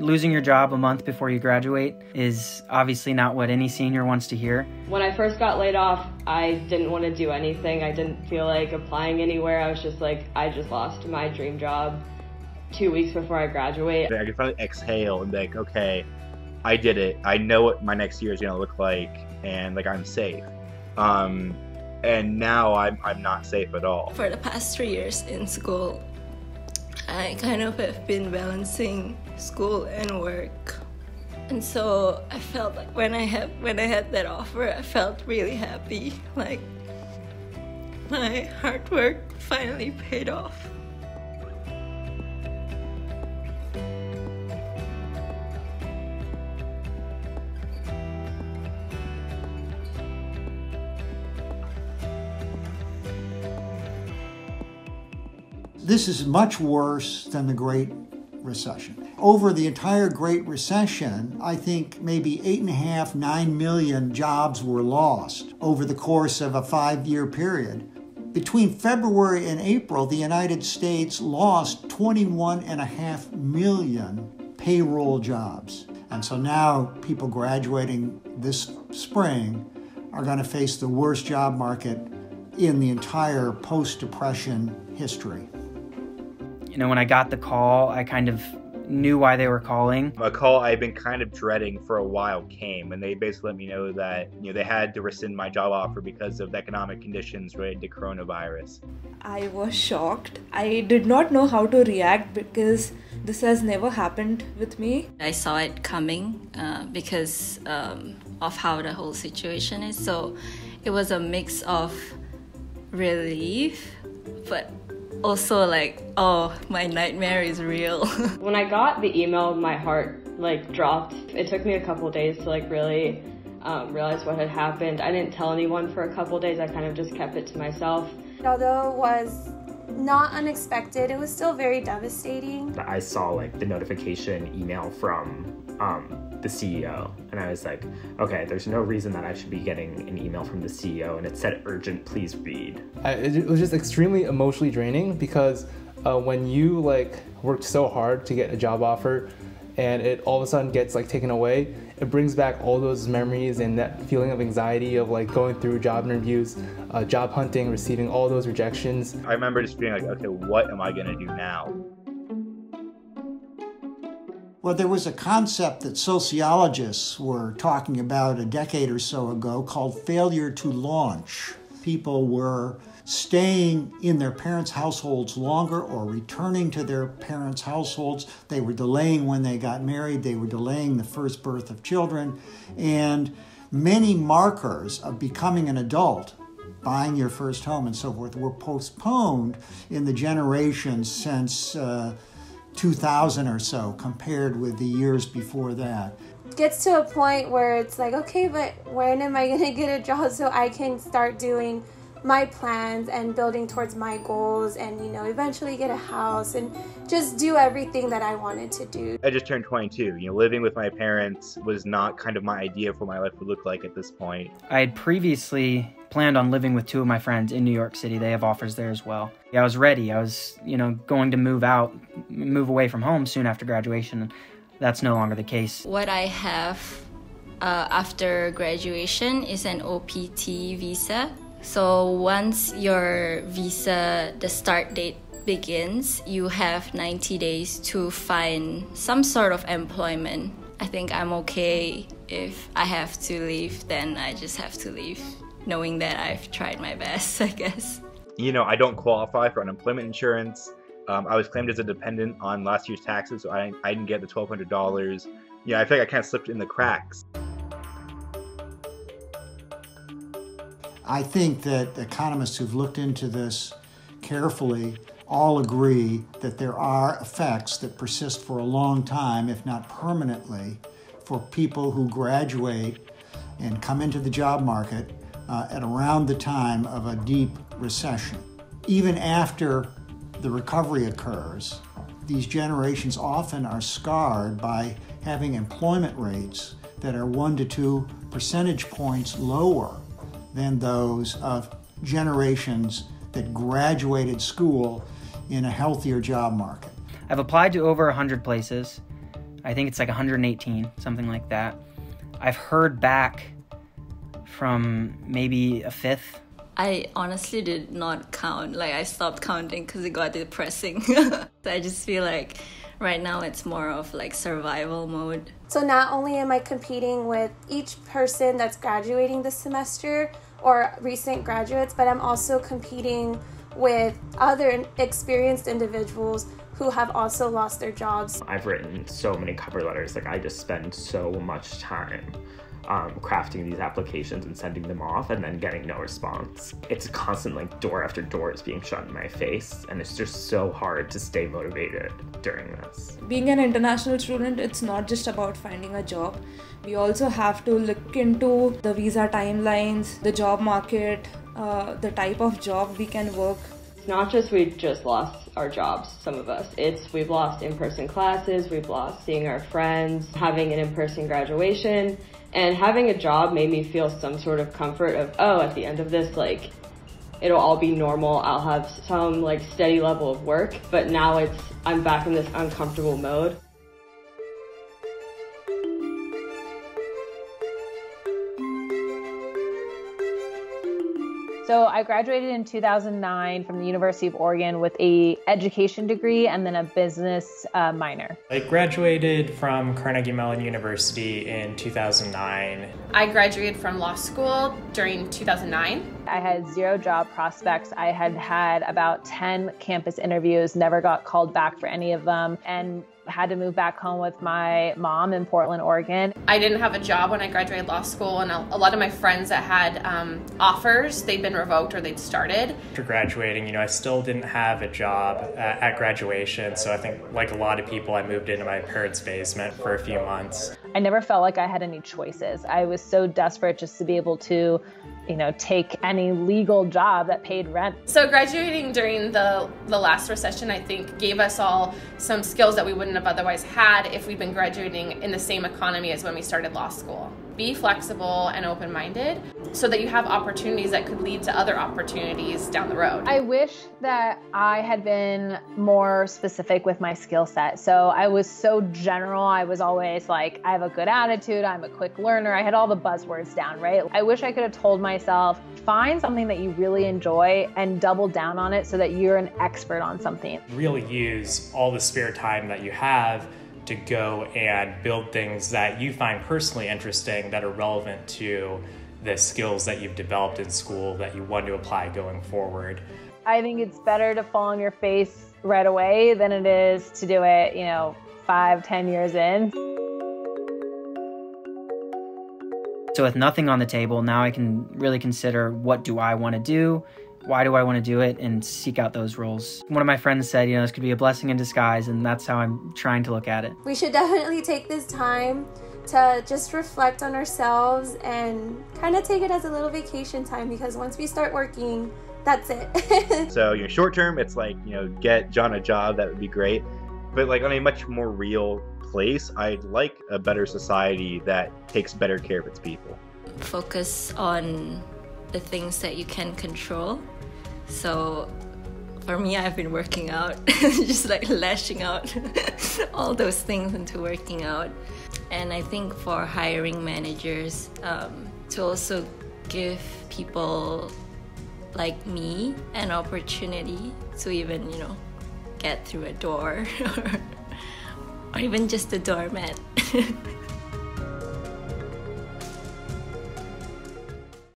Losing your job a month before you graduate is obviously not what any senior wants to hear. When I first got laid off, I didn't want to do anything. I didn't feel like applying anywhere. I was just like, I just lost my dream job two weeks before I graduate. I could finally exhale and be like, okay, I did it. I know what my next year is going to look like, and like I'm safe. Um, and now I'm, I'm not safe at all. For the past three years in school, I kind of have been balancing school and work. And so I felt like when I had when I had that offer, I felt really happy. Like my hard work finally paid off. This is much worse than the Great Recession. Over the entire Great Recession, I think maybe eight and a half, nine million jobs were lost over the course of a five year period. Between February and April, the United States lost 21 and a half million payroll jobs. And so now people graduating this spring are going to face the worst job market in the entire post depression history. You know, when I got the call, I kind of knew why they were calling. A call I've been kind of dreading for a while came, and they basically let me know that you know they had to rescind my job offer because of the economic conditions related to coronavirus. I was shocked. I did not know how to react because this has never happened with me. I saw it coming uh, because um, of how the whole situation is. So it was a mix of relief, but also like, oh, my nightmare is real. when I got the email, my heart like dropped. It took me a couple days to like really um, realize what had happened. I didn't tell anyone for a couple days. I kind of just kept it to myself. Although it was not unexpected, it was still very devastating. I saw like the notification email from um, the CEO. And I was like, okay, there's no reason that I should be getting an email from the CEO. And it said urgent, please read. I, it was just extremely emotionally draining because uh, when you like worked so hard to get a job offer and it all of a sudden gets like taken away, it brings back all those memories and that feeling of anxiety of like going through job interviews, uh, job hunting, receiving all those rejections. I remember just being like, okay, what am I going to do now? Well, there was a concept that sociologists were talking about a decade or so ago called failure to launch. People were staying in their parents' households longer or returning to their parents' households. They were delaying when they got married, they were delaying the first birth of children. And many markers of becoming an adult, buying your first home and so forth, were postponed in the generations since. Uh, 2000 or so compared with the years before that. Gets to a point where it's like, okay, but when am I going to get a job so I can start doing my plans and building towards my goals and you know eventually get a house and just do everything that I wanted to do. I just turned 22. You know, living with my parents was not kind of my idea of what my life would look like at this point. I had previously planned on living with two of my friends in New York City. They have offers there as well. Yeah, I was ready. I was, you know, going to move out, move away from home soon after graduation. That's no longer the case. What I have uh, after graduation is an OPT visa. So once your visa, the start date begins, you have 90 days to find some sort of employment. I think I'm okay if I have to leave, then I just have to leave knowing that I've tried my best, I guess. You know, I don't qualify for unemployment insurance. Um, I was claimed as a dependent on last year's taxes, so I, I didn't get the $1,200. Yeah, I feel like I kind of slipped in the cracks. I think that economists who've looked into this carefully all agree that there are effects that persist for a long time, if not permanently, for people who graduate and come into the job market uh, at around the time of a deep recession. Even after the recovery occurs, these generations often are scarred by having employment rates that are one to two percentage points lower than those of generations that graduated school in a healthier job market. I've applied to over 100 places. I think it's like 118, something like that. I've heard back from maybe a fifth. I honestly did not count. Like I stopped counting because it got depressing. so I just feel like right now it's more of like survival mode. So not only am I competing with each person that's graduating this semester or recent graduates, but I'm also competing with other experienced individuals who have also lost their jobs. I've written so many cover letters, like I just spend so much time um, crafting these applications and sending them off and then getting no response. It's a constant like door after door is being shut in my face and it's just so hard to stay motivated during this. Being an international student, it's not just about finding a job. We also have to look into the visa timelines, the job market, uh, the type of job we can work. Not just we just lost our jobs, some of us. It's we've lost in-person classes, we've lost seeing our friends, having an in-person graduation, and having a job made me feel some sort of comfort of, oh, at the end of this, like, it'll all be normal. I'll have some like steady level of work, but now it's, I'm back in this uncomfortable mode. So I graduated in 2009 from the University of Oregon with a education degree and then a business uh, minor. I graduated from Carnegie Mellon University in 2009. I graduated from law school during 2009. I had zero job prospects. I had had about 10 campus interviews, never got called back for any of them, and had to move back home with my mom in Portland, Oregon. I didn't have a job when I graduated law school, and a, lot of my friends that had um, offers, they'd been revoked or they'd started. After graduating, you know, I still didn't have a job at, at graduation, so I think, like a lot of people, I moved into my parents' basement for a few months. I never felt like I had any choices. I was so desperate just to be able to, you know, take any legal job that paid rent. So graduating during the the last recession, I think, gave us all some skills that we wouldn't have otherwise had if we'd been graduating in the same economy as when we started law school. Be flexible and open minded so that you have opportunities that could lead to other opportunities down the road. I wish that I had been more specific with my skill set. So I was so general. I was always like, I have a good attitude, I'm a quick learner. I had all the buzzwords down, right? I wish I could have told myself, find something that you really enjoy and double down on it so that you're an expert on something. Really use all the spare time that you have to go and build things that you find personally interesting that are relevant to the skills that you've developed in school that you want to apply going forward. I think it's better to fall on your face right away than it is to do it, you know, five, ten years in. So with nothing on the table, now I can really consider what do I want to do? Why do I want to do it? And seek out those roles. One of my friends said, you know, this could be a blessing in disguise, and that's how I'm trying to look at it. We should definitely take this time to just reflect on ourselves and kind of take it as a little vacation time because once we start working, that's it. so, you know, short term, it's like, you know, get John a job, that would be great. But like on a much more real place, I'd like a better society that takes better care of its people. Focus on the things that you can control. So for me, I've been working out, just like lashing out all those things into working out. And I think for hiring managers, um, to also give people like me an opportunity to even, you know, get through a door or, even just a doormat.